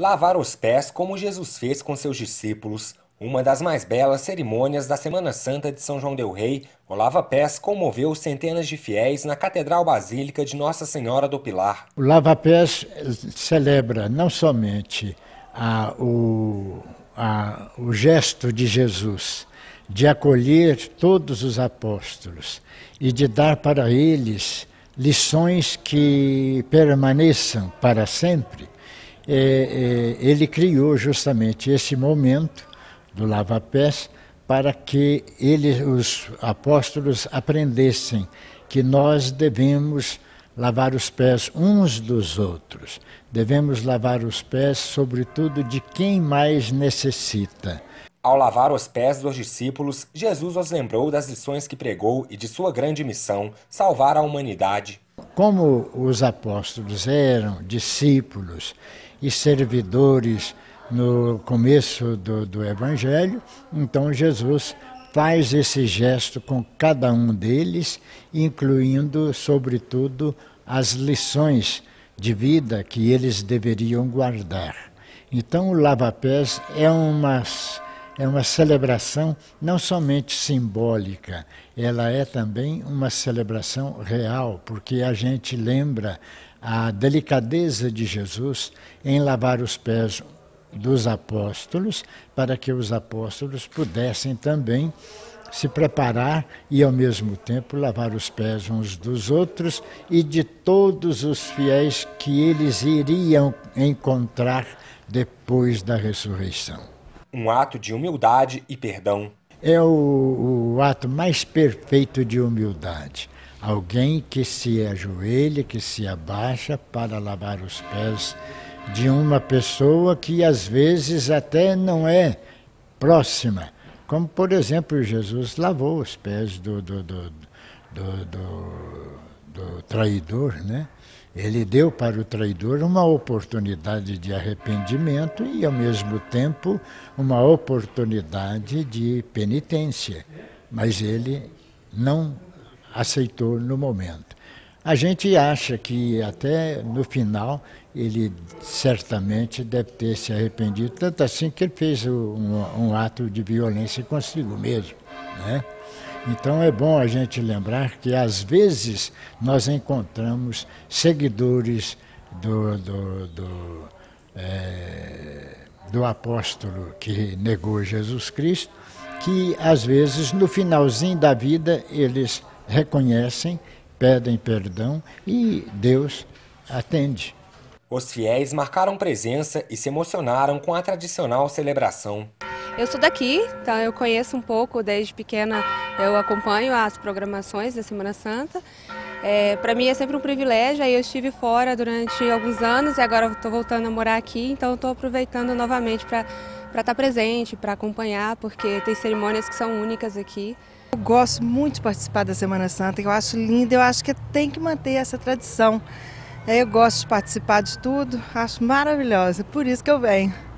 Lavar os pés como Jesus fez com seus discípulos. Uma das mais belas cerimônias da Semana Santa de São João del Rei, o lava-pés comoveu centenas de fiéis na Catedral Basílica de Nossa Senhora do Pilar. O lava-pés celebra não somente a, o, a, o gesto de Jesus de acolher todos os apóstolos e de dar para eles lições que permaneçam para sempre, é, é, ele criou justamente esse momento do lava-pés para que ele, os apóstolos aprendessem que nós devemos lavar os pés uns dos outros, devemos lavar os pés, sobretudo, de quem mais necessita. Ao lavar os pés dos discípulos, Jesus os lembrou das lições que pregou e de sua grande missão, salvar a humanidade. Como os apóstolos eram discípulos e servidores no começo do, do Evangelho, então Jesus faz esse gesto com cada um deles, incluindo, sobretudo, as lições de vida que eles deveriam guardar. Então, o lava-pés é umas é uma celebração não somente simbólica, ela é também uma celebração real, porque a gente lembra a delicadeza de Jesus em lavar os pés dos apóstolos, para que os apóstolos pudessem também se preparar e, ao mesmo tempo, lavar os pés uns dos outros e de todos os fiéis que eles iriam encontrar depois da ressurreição um ato de humildade e perdão. É o, o ato mais perfeito de humildade. Alguém que se ajoelha, que se abaixa para lavar os pés de uma pessoa que às vezes até não é próxima. Como, por exemplo, Jesus lavou os pés do, do, do, do, do, do traidor, né? Ele deu para o traidor uma oportunidade de arrependimento e, ao mesmo tempo, uma oportunidade de penitência, mas ele não aceitou no momento. A gente acha que até no final ele certamente deve ter se arrependido, tanto assim que ele fez um, um ato de violência consigo mesmo. Né? Então é bom a gente lembrar que às vezes nós encontramos seguidores do, do, do, é, do apóstolo que negou Jesus Cristo, que às vezes no finalzinho da vida eles reconhecem, pedem perdão e Deus atende. Os fiéis marcaram presença e se emocionaram com a tradicional celebração. Eu sou daqui, então eu conheço um pouco desde pequena, eu acompanho as programações da Semana Santa. É, para mim é sempre um privilégio, aí eu estive fora durante alguns anos e agora estou voltando a morar aqui, então estou aproveitando novamente para estar tá presente, para acompanhar, porque tem cerimônias que são únicas aqui. Eu gosto muito de participar da Semana Santa, eu acho linda, eu acho que tem que manter essa tradição. Eu gosto de participar de tudo, acho maravilhosa, por isso que eu venho.